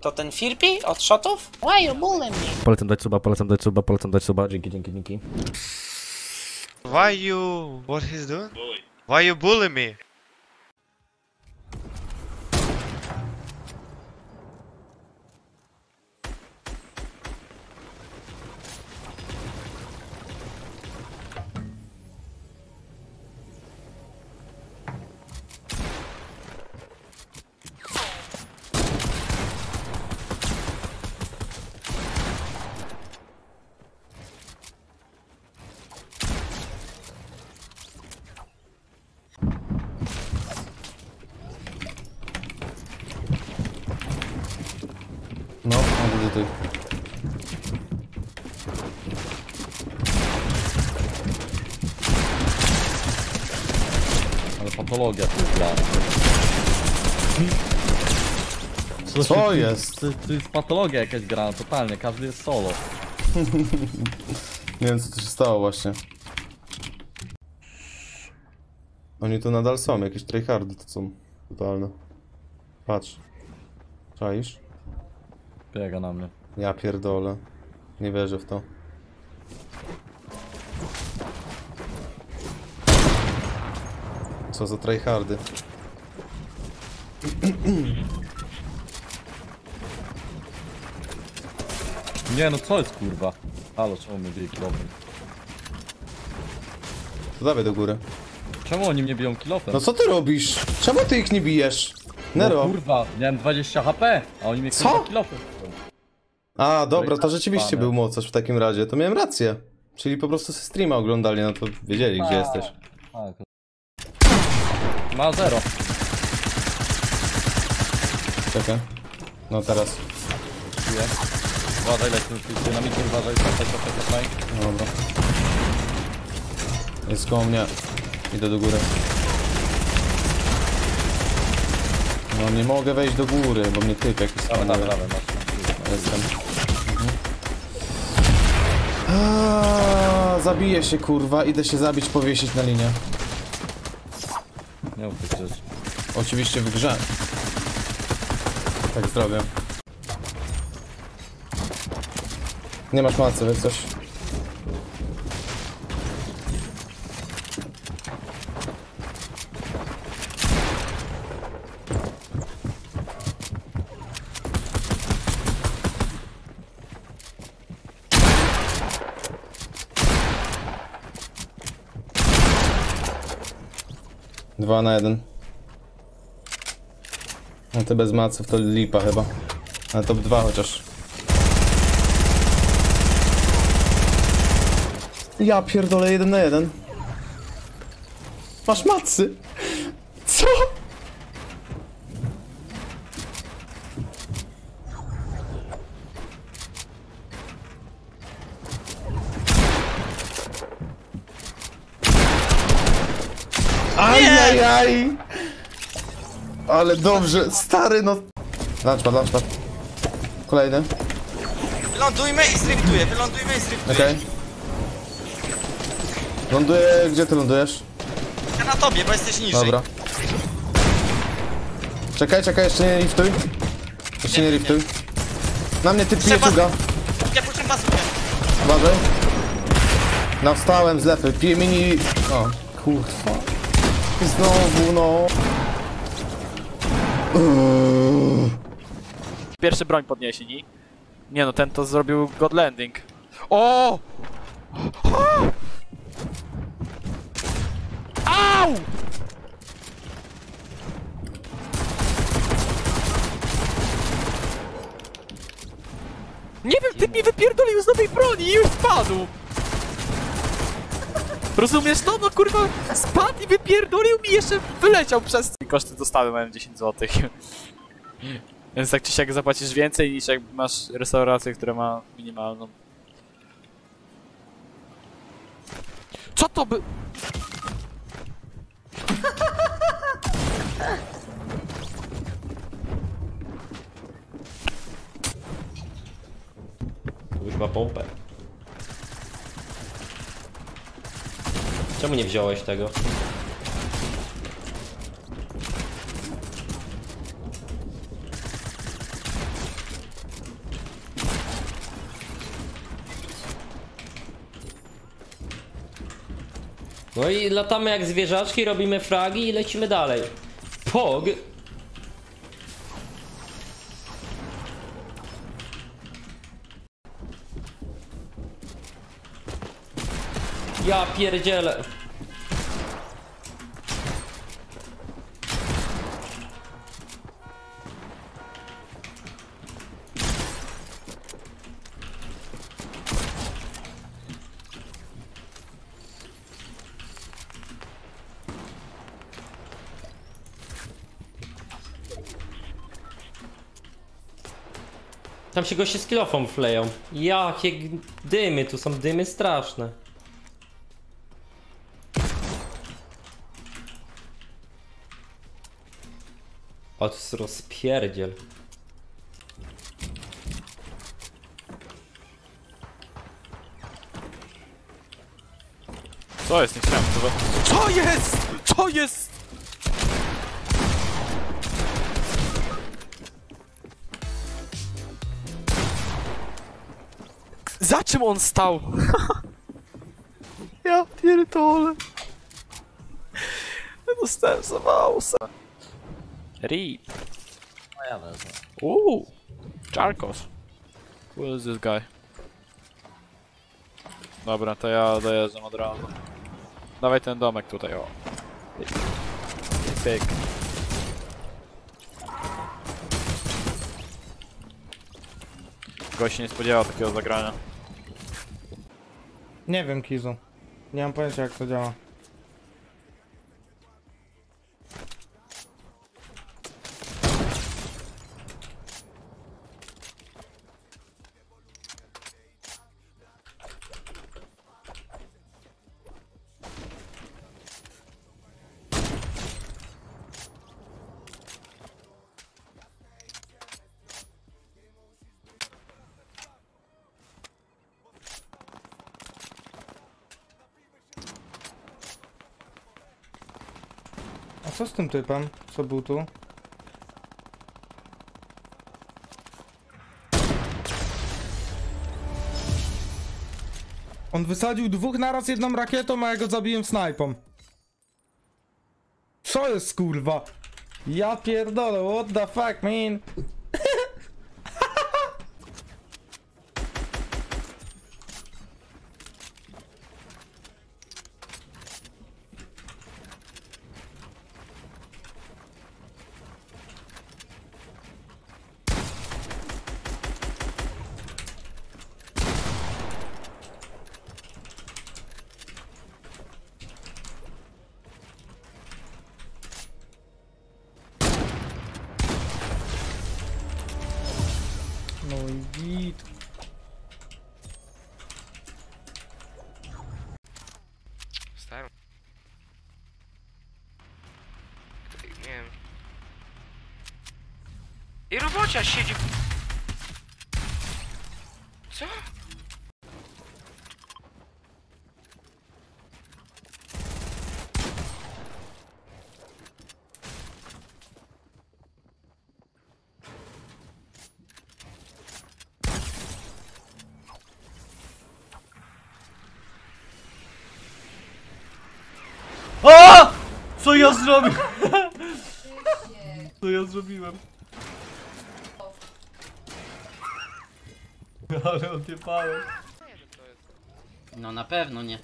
To ten Firpi od shotów? Why you bullying me? Polecam dać suba, polecam dać suba, polecam dać suba. Dzięki, dzięki, dzięki. Why you... What he's doing? Why you bully me? No, widzę tutaj. Ale patologia tu jest gra. Co jest? To, to jest patologia jakaś gra, totalnie, każdy jest solo. Nie wiem co tu się stało właśnie. Oni tu nadal są, jakieś tryhardy to są. Totalne. Patrz. Czaisz? Biega na mnie. Ja pierdolę. Nie wierzę w to. Co za tryhardy. Nie no co jest kurwa? Halo, czemu mnie bije kilofem? To dawaj do góry. Czemu oni mnie biją kilofem? No co ty robisz? Czemu ty ich nie bijesz? Nero. No kurwa, miałem 20 HP, a oni mnie Co? kurwa kilofem. A, dobra, to tak rzeczywiście był mocarz w takim razie. To miałem rację. Czyli po prostu ze streama oglądali, no to wiedzieli gdzie jesteś. Tak. Ma zero. Czekaj. No teraz. Czuję. Uważaj, lecimy z dynamikiem, uważaj, cofaj, cofaj, cofaj. No Dobra. Jest koło mnie. Idę do góry. No nie mogę wejść do góry, bo mnie typ jakiś masz. Jestem. Zabiję się kurwa, idę się zabić, powiesić na linię. Nie mów tych rzeczy. Oczywiście w grze. Tak zrobię. Nie masz macy, wiesz coś? Dwa na jeden. No ty bez maców to lipa chyba. Ale top 2 chociaż. Ja pierdolę jeden na jeden. Masz macy? Co? Ajajaj! Ale dobrze, stary no. Launchpad, launchpad. Kolejny, Wylądujmy i zriftuję, wylądujmy i zriftuję. okej. Ląduję, gdzie ty lądujesz? Ja na tobie, bo jesteś niżej. Dobra. Czekaj, czekaj, jeszcze nie liftuj. Jeszcze nie liftuj. Na mnie typ pije Trzeba- czuga. Ja puszczam bazookę. Uważaj. Nawstałem z lepy, piję mini... O, kurwa. Znowu, no. Pierwszy broń podnieśli. Nie no, ten to zrobił God Landing. O! Au! Nie wiem, ty mi wypierdolił z nowej broni i już spadł! Rozumiesz to? No kurwa, spadł i wypierdolił mi i jeszcze wyleciał przez... Koszty dostawy mają 10 zł. Więc tak czy siak zapłacisz więcej niż jak masz restaurację, która ma minimalną. Co to by... Już ma pompę. Czemu nie wziąłeś tego? No i latamy jak zwierzaczki, robimy fragi i lecimy dalej. Pog Ja pierdzielę. Tam się goście z kilofą wleją. Jakie dymy, tu są dymy straszne. O, to jest rozpierdziel. Co jest? Nie chciałem tego. Co jest? Co jest? Za czym on stał? ja pierdolę. Dostałem zawałsa. Rip. No ja wezmę. Uuu. Charkos. Who is this guy? Dobra, to ja dojeżdżam od razu. Dawaj ten domek tutaj, o. Pyk. Gość się nie spodziewał takiego zagrania. Nie wiem, Kizu. Nie mam pojęcia jak to działa. Co z tym typem, co był tu? On wysadził dwóch naraz jedną rakietą, a ja go zabiłem snajpą. Co jest kurwa? Ja pierdolę, what the fuck man? No i git. Stary. Nie wiem. I robocia siedzi. Co? O! Co ja zrobiłem? Co ja zrobiłem? Ale odjebałem. No na pewno nie.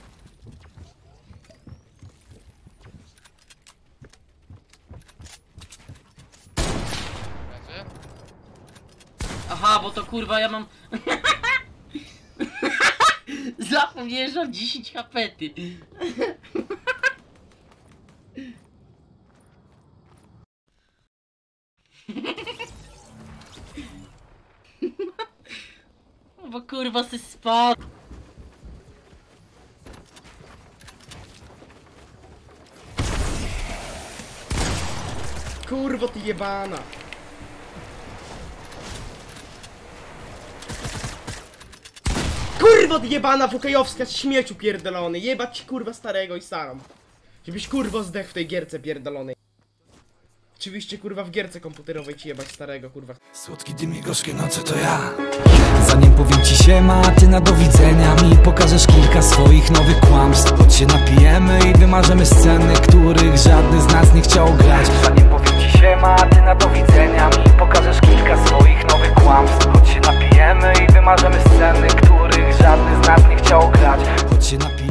Aha, bo to kurwa ja mam... Zapomniałem, że mam 10 HP ty. Bo kurwa se spadł. Kurwo ty jebana. Kurwo ty jebana wokejowska śmieciu pierdolony. Jebać ci kurwa starego i starą. Żebyś kurwo zdech w tej gierce pierdolonej. Oczywiście kurwa w gierce komputerowej ci jebać starego kurwa. Słodki dym i gorzkie noce to ja. Zanim powiem ci się ma, ty na do widzenia mi pokażesz kilka swoich nowych kłamstw. Choć się napijemy i wymarzymy sceny, których żadny z nas nie chciał grać. Zanim powiem ci się ma, ty na do widzenia mi pokażesz kilka swoich nowych kłamstw. Choć się napijemy i wymarzymy sceny, których żadny z nas nie chciał grać. Choć się napijemy